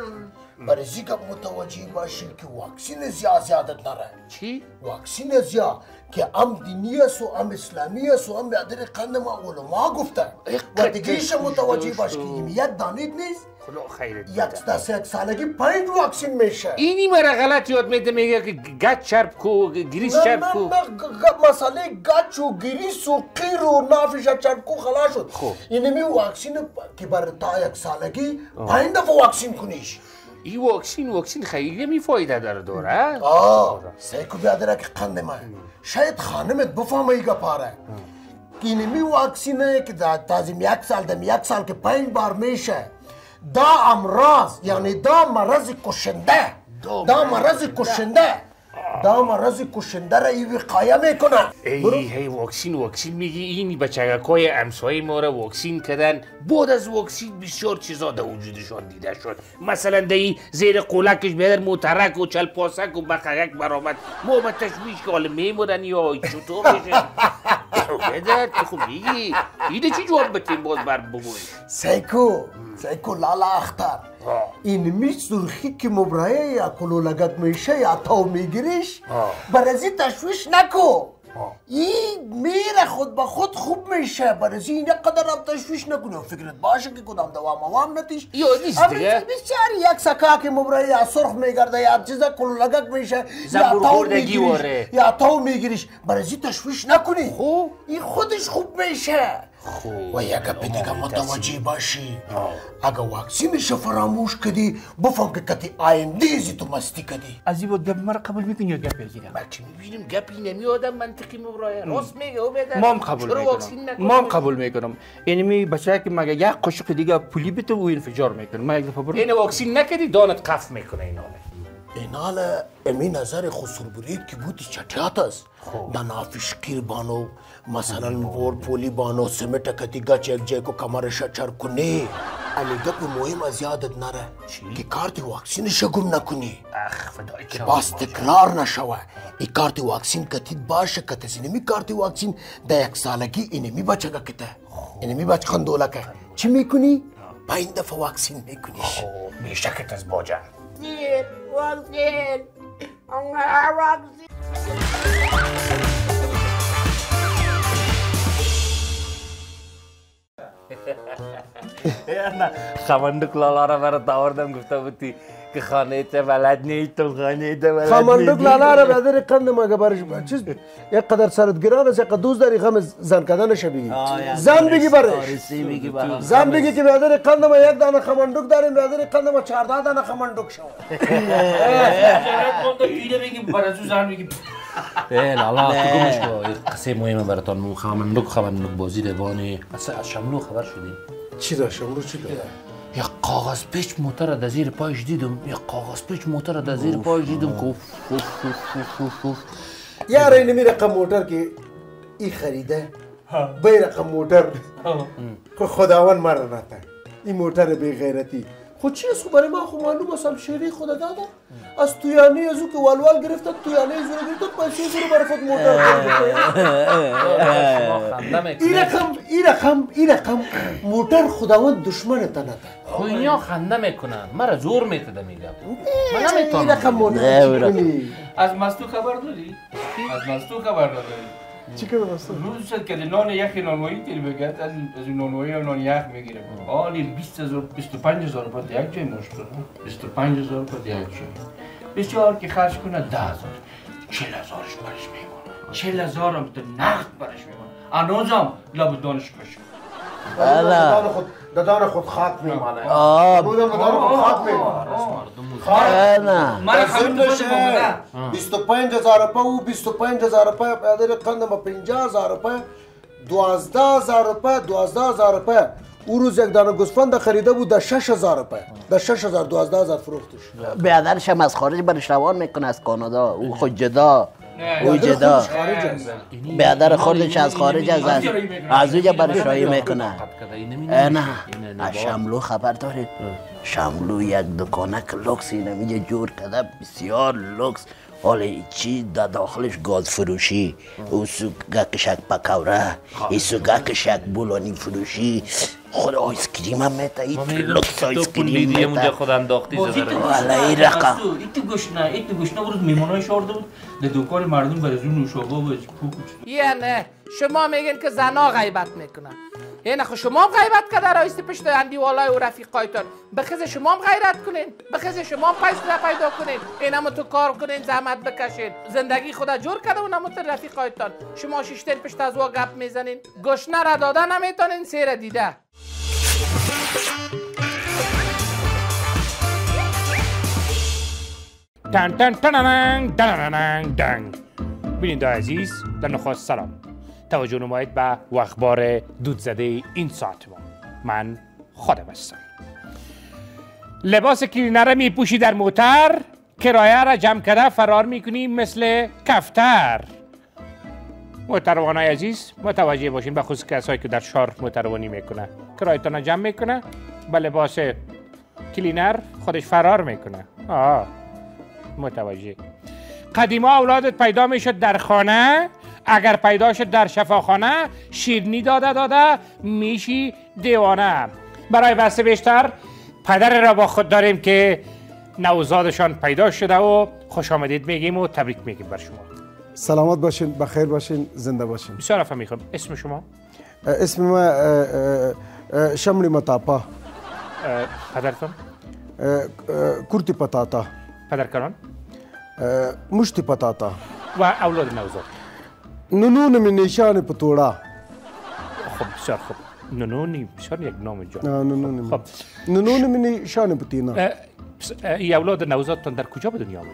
برای چی که متوجه باشی که واکسین زیاد زیادت نره؟ چی؟ واکسین زیاد که ام دینی است و ام اسلامی است و ام بیادر قند ما علما گفتن و دیگریش متوجه باش که یک دانید نیست؟ خدا خیرت یک دست یک سالگی پنج واکسین میشه. اینی مرا غلط یاد میده میگه که گچ چرب کو گریس چرب کو. نه مسئله گچ و گریس و قیر و نافش چرکو خلاص شد. خوب. اینمی واکسین که برای تا یک سالگی پنج دفعه واکسین کنیش. این واکسین واکسین خیلی می فایده داره داره. آه سیکو بیادره که قند من. شاید خانمت بفهمه ایگا پاره که اینمی واکسینه که تازیم یک سال دم یک سال که پنج بار میشه. دا امراض یعنی دا مرض کشنده. دا مرض کشنده. دا مرض کشنده را ای وقایه می‌کنه ای هی واکسین واکسین میگی این بچگک های امسای ما را واکسین کردن. بعد از واکسین بسیار چیزا در وجودشان دیده شد. مثلا این زیر قولکش بیادر موترک و چلپاسک و بخرک برآمد. ما به تشویش که حالا میمونن یا چطور میشه؟ بیادر تو خوب میگی. اینه چی جواب بتیم باز بر بگوی سیکو سیکو لالا اختر. اینمی سرخی که مبرایه یا کلو لگت میشه یا تو میگیریش برازی تشویش نکو این میره خود به خود خوب میشه برازی این قدر هم تشویش نکنی فکرت باشه که کدام دوام موام نتیش یا نیست اما دیگه. بسیاری یک سکا که مبرایه یا سرخ میگرده یا چیزا کلو لگت میشه یا خوردگی میگیریش واره. یا تو میگیریش برازی تشویش نکنی خوب. این خودش خوب میشه و یک گپ دیگه متوجه باشی. اگه واکسینش فراموش کدی بفهم که کتی آینده تو مستی کدی از این گپ مرا قبول می‌کنی یا گپ بگیرم بچه می‌بینیم گپی نمی آدم منطقی مبرایه راست میگه او بیادر ما هم قبول می‌کنم. نکنی؟ ما هم قبول می‌کنم. اینمی بچه که مگه یک قشق دیگه پولی بیته و انفجار می‌کنه. ما یک دفعه برو. این واکسین نکردی دانت قف می‌کنه این این حال امی نظر خسر برید که بودی؟ چټیات است. دا نافش قیر بانو مثلا ور پولی بانو سمت کتی گچ یک جای کو کمر شچر کنی. امی گپ مهم از یادت نره که کارت واکسین شگم نکنی. اخ فدای چه باز تکرار نشوه. ای کارت واکسین کتید باشه کته سینمی کارت واکسین دا یک سالگی اینمی بچگا کته. اینمی بچ خندولکه. چی می‌کنی؟ با این دفعه واکسین میکنیش. میشکت از باجه. خمندک لالا را برات آوردم گفته بودی که خانه چه بلد نیستم خانه چه بلد خمندق لالا را بدر قند ما برش چیز یک قدر سرت گران است یک قدر دوست داری غم زن کردن بگی. زن بگی برش. زن بگی که بدر قند ما یک دانه خمندق داریم بدر قند ما چهارده دانه خمندق شو. ای لالا تو گمش کن قصه مهمه براتان. مو خمندک خمندک بازی روانه اصلا از شملو خبر شدیم چی داشت؟ امروز چی داشت؟ یک کاغذ پیچ موتر در زیر پایش دیدم. یک کاغذ پیچ موتر در زیر پایش دیدم که. یار این می رقم موتر که ای خریده بی رقم موتر. خداوند مرا نتا این موتر بی غیرتی خود چی است برای ما خو معلوم است هم شیری خدا داده از تویانی از او که والوال گرفت تویانی از او گرفت پیسه زیر برای خود خنده این رقم این رقم این رقم موتر خداوند دشمن تا نتا خو اینا خنده می‌کنن. مرا زور میتده میگم. من این نمی‌تونم. رقم موتر چی از مستو خبر داری؟ از مستو خبر نداری چی کنی بسته روز شد که نان یخ نانوایی تیر بگرد از از این نانوایی و نان یخ می‌گیرم آلی 20 هزار 25 هزار روپیه یک جای مشت 25 هزار یک جای بسیار که خرج کنه 10 هزار. 40 هزارش برش می‌کنه 40 هزار هم تو نقد برش می‌کنه انوزم لب دانش بشه دادان خود دادان خود خاک میمانه. آه. بودم دادان خود خاک میمانه. نه در ضمنش 25 هزار روپه او 25 هزار روپه برادر قند ما 50 هزار روپه 12 هزار روپه 12 هزار روپه او روز یک دانه گوسفند خریده بود در 6 هزار روپه در 6 هزار 12 هزار فروختش. برادرش هم از خارج برش روان می‌کنه از کانادا. او خود جدا او جدا. است. برادر خودش از خارج از از از اوجا برش رایی می‌کنه. نه. از شملو خبر دارید شملو یک دکانک لوکس اینم اینجا جور کرده بسیار لوکس. حالا چی؟ در داخلش گاز فروشی. او سوگکشک پکوره ای سوگکشک بولانی فروشی. خود ice cream هم میته ای لوکس ice cream اونجا میته خود انداختی زداره والا این رقم. ایتو گشنه ایتو گشنه برود میمونای شارده بود در دکان مردم برای زون نوشابه و یعنی شما میگین که زنا غیبت می‌کنن. یعنی خب شما هم غیبت کرده رایستی پشت اندیوالای و رفیقایتان. بخیز شما هم غیرت کنین. بخیز شما هم پیس پیدا کنین. اینم تو کار کنین زحمت بکشین. زندگی خدا جور کرده و نموت رفیقایتان. شما شیشتین پشت از وا گپ می‌زنین. گشنه را داده نمی‌تونین سیر دیده. تن تن تننن تننن دنگ. بیننده عزیز در نخواست سلام. توجه نمایید به اخبار دود زده این ساعت ما. من خودم هستم. لباس کلینر می پوشی در موتر کرایه را جمع کرده فرار می‌کنی مثل کفتر. محترمانای عزیز متوجه باشین به خصوص کسایی که در شهر محترمانی می‌کنه. کرایتان را جمع می‌کنه به لباس کلینر خودش فرار می‌کنه. آه متوجه. قدیما اولادت پیدا می‌شد در خانه. اگر پیدا شد در شفاخانه شیرنی داده داده میشی دیوانه. برای بحث بیشتر پدر را با خود داریم که نوزادشان پیدا شده و خوش آمدید میگیم و تبریک میگیم بر شما. سلامت باشین بخیر باشین زنده باشین. بسیار افهم می‌خوام. اسم شما؟ اسم ما شملی مطاپا پدرتان؟ کرتی پتاتا. پدرکاران؟ اه، مشتی پتاتا. و اولاد نوزاد. نونون می نشان پتوڑا خب بسیار خوب نونونی بسیار یک نام جان نونون خب نونون می نشان پتینا اه، پس- اه، این اولاد نوزادتان در کجا به دنیا آمد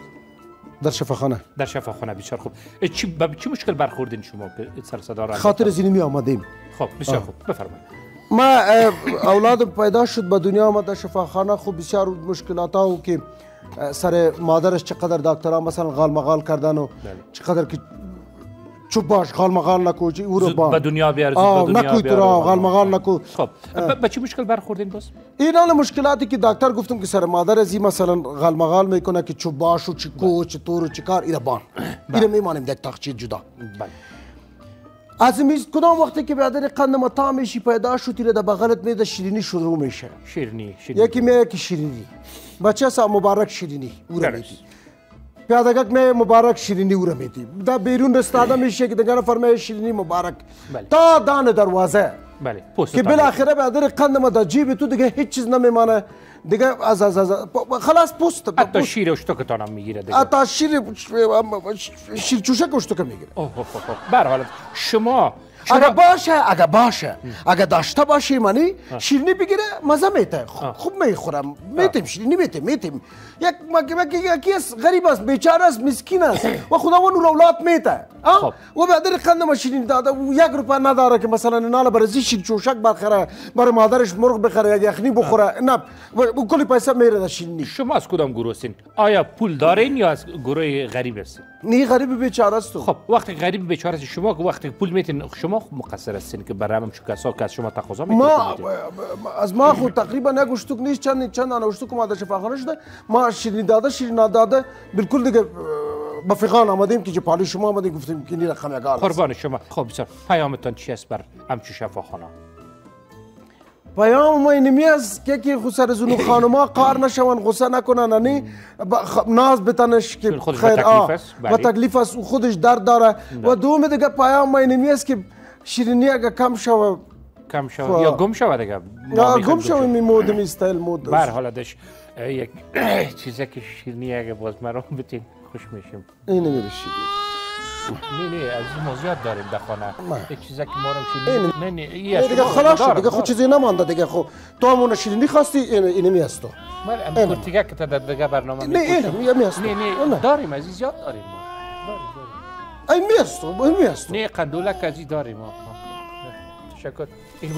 در شفاخانه. در شفاخانه بسیار خوب چی به چی مشکل برخوردین شما سر صدا خاطر این می آمدیم. خب بسیار خوب بفرمایید. ما اه، اولاد پیدا شد به دنیا آمد در شفاخانه. خب بسیار مشکلات ها و که سر مادرش چقدر دکترها مثلا غال مغال کردن و چقدر که چوب باش غال مغال نکو چی او رو با به دنیا بیار آه نکوی تو را و- غال مغال نکو خب به چی مشکل برخوردین باز؟ این حال مشکلاتی که دکتر گفتم که سر مادر از این مثلا غال مغال میکنه که چوب باش و چی کو چی تور و چی کار ایره بان. ایره میمانیم یک تاخچه جدا. بله. از میز کدام وقتی که برادر قند ما تا میشی پیدا شد ایره در بغلت میده شیرینی شروع میشه؟ شیرنی شیرنی یکی میگه که شیرینی. بچه سا مبارک شیرینی او پیادگک می مبارک شیرینی او را میدی در بیرون رستاده میشه که دیگر فرمه شیرینی مبارک. تا دان دروازه بله که بالاخره برادر قند ما در جیب تو دیگه هیچ چیز نمیمانه دیگه از از از خلاص پست حتی. شیر اشتکتان هم میگیره دیگه حتی شیر شیر چوشک اشتو که میگیره. به حال شما شما باشه اگر باشه. اگر داشته باشی منی شیرینی بگیره مزه میته خوب می‌خورم. میتیم شیرینی میتیم میتیم. یک مگه یکی است غریب است بیچاره است مسکین است. و خداوند او اولاد میته خب. و به در قند ما شیرینی داده. و یک روپه نداره که مثلا ناله برای زی شیر چوشک بخره برای مادرش مرغ بخره یک یخنی بخوره. نه. و کلی پیسه میره در شیرینی. شما از کدام گروه هستین؟ آیا پول دارین یا از گروه غریب هستین؟ نی غریب بیچاره است. خب وقتی غریب بیچاره شما که وقتی پول میتین شما خب مقصر هستین که برای هم کسا که از شما تقاضا می‌کنید ما از ما خود تقریبا یک اشتوک نیست چند چند دانه اشتوک ما در شفاخانه شده. ما شیرین داده شیرین نداده. بالکل دیگه اه، به فیقان آمدیم که پالی شما آمدیم گفتیم که این رقم است. قربان شما. خب بسیار. پیامتان چی است بر همچو شفاخانه پیام ما اینمی است که که خود سر زنو خانما قار نشون غصه نکنن نی ب- خ- ناز بتنش که خیر است، و بله. تکلیف است و خودش درد داره. و دوم دیگه پیام ما اینمی است که شیرینی اگه کم شوه کم شود خب. یا گم شود دیگه. گم شوه می مود می استایل مود به هر حال ادش اه، یک چیزی که شیرنی اگه باز مرا بتین خوش میشیم. این نمیره شیرین نه نه از ما زیاد داریم در خانه. یک چیزی که ما رو این- شیرینی نه نه این این دیگه خلاص شد دیگه خود دارم. چیزی نمانده دیگه خب. تو همون شیرینی خواستی این اینی می است تو. من این. کورتیگه که تا دیگه برنامه نه. این می است نه نه داریم از این زیاد داریم داریم. داریم این می است تو این می است تو نه قندولک از این